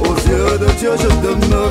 Aux yeux de Dieu, je demeure.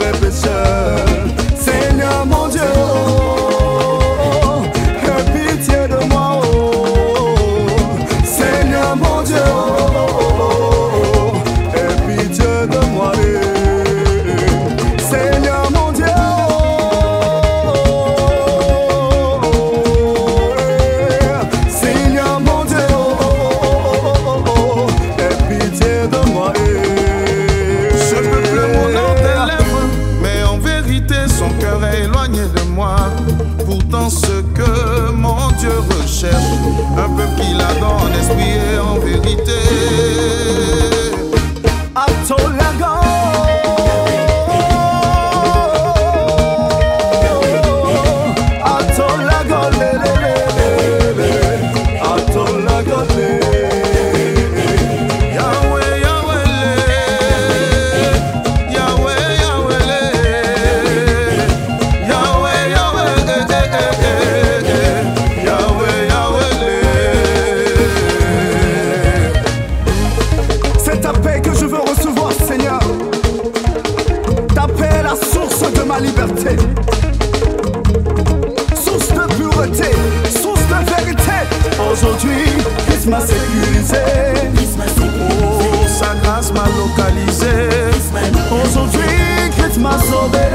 M'a sécurisé. Oh, sa grâce m'a localisé. Aujourd'hui, Christ m'a sauvé.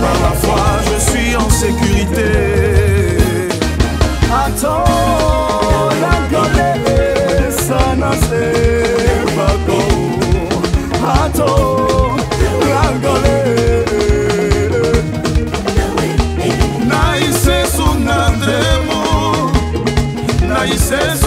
Par la foi, je suis en sécurité. Attends. says